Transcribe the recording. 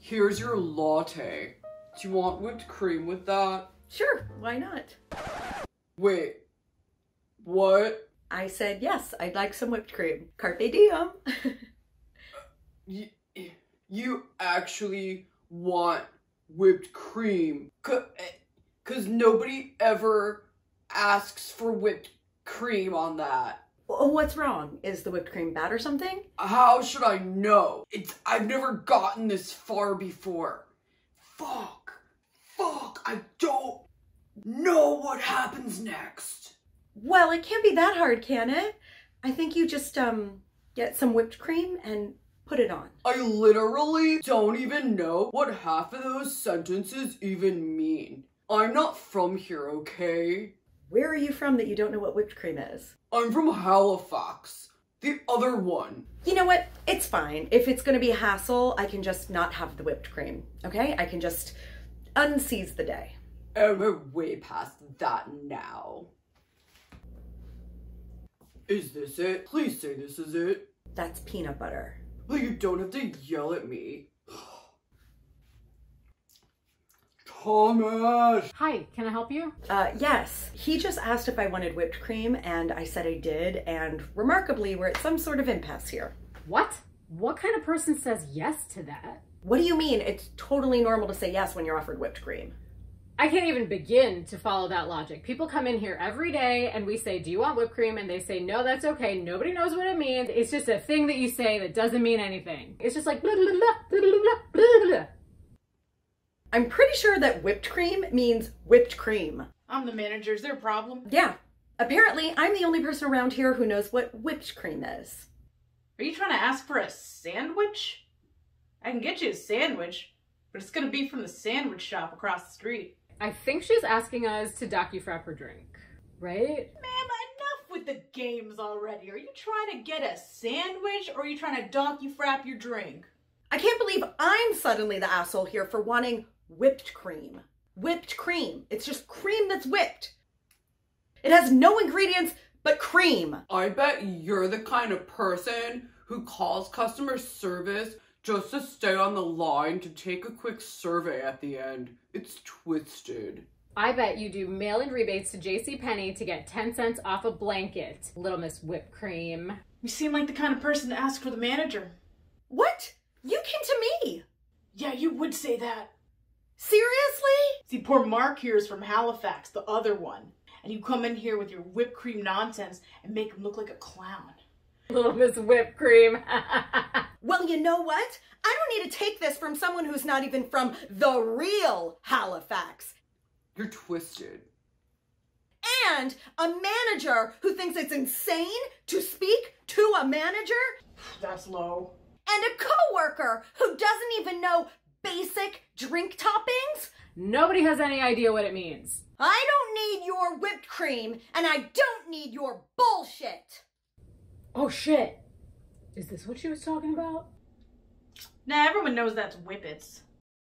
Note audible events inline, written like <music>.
Here's your latte. Do you want whipped cream with that? Sure, why not? Wait, what? I said yes, I'd like some whipped cream. Carpe diem. You, you actually want whipped cream? Because eh, nobody ever asks for whipped cream on that. What's wrong? Is the whipped cream bad or something? How should I know? It's I've never gotten this far before. Fuck. Fuck. I don't know what happens next. Well, it can't be that hard, can it? I think you just um get some whipped cream and put it on. I literally don't even know what half of those sentences even mean. I'm not from here, okay? Where are you from that you don't know what whipped cream is? I'm from Halifax. The other one. You know what? It's fine. If it's going to be a hassle, I can just not have the whipped cream. Okay? I can just unseize the day. And we're way past that now. Is this it? Please say this is it. That's peanut butter. Well, you don't have to yell at me. Thomas! Hi, can I help you? Uh, yes. He just asked if I wanted whipped cream, and I said I did, and remarkably, we're at some sort of impasse here. What? What kind of person says yes to that? What do you mean? It's totally normal to say yes when you're offered whipped cream. I can't even begin to follow that logic. People come in here every day and we say, Do you want whipped cream? And they say, No, that's okay. Nobody knows what it means. It's just a thing that you say that doesn't mean anything. It's just like blah, blah, blah, blah, blah, blah, blah, blah. I'm pretty sure that whipped cream means whipped cream. I'm the manager. Is there a problem? Yeah. Apparently, I'm the only person around here who knows what whipped cream is. Are you trying to ask for a sandwich? I can get you a sandwich, but it's gonna be from the sandwich shop across the street. I think she's asking us to docu-frap her drink, right? Ma'am, enough with the games already. Are you trying to get a sandwich or are you trying to docu-frap your drink? I can't believe I'm suddenly the asshole here for wanting whipped cream. Whipped cream. It's just cream that's whipped. It has no ingredients but cream. I bet you're the kind of person who calls customer service just to stay on the line to take a quick survey at the end. It's twisted. I bet you do mail-in rebates to JCPenney to get 10 cents off a blanket. Little Miss Whipped Cream. You seem like the kind of person to ask for the manager. What? You came to me. Yeah, you would say that. Seriously? See, poor Mark here is from Halifax, the other one. And you come in here with your whipped cream nonsense and make him look like a clown. Little Miss Whipped Cream. <laughs> Well, you know what? I don't need to take this from someone who's not even from the real Halifax. You're twisted. And a manager who thinks it's insane to speak to a manager. That's low. And a coworker who doesn't even know basic drink toppings. Nobody has any idea what it means. I don't need your whipped cream, and I don't need your bullshit. Oh shit. Is this what she was talking about? Nah, everyone knows that's whippets.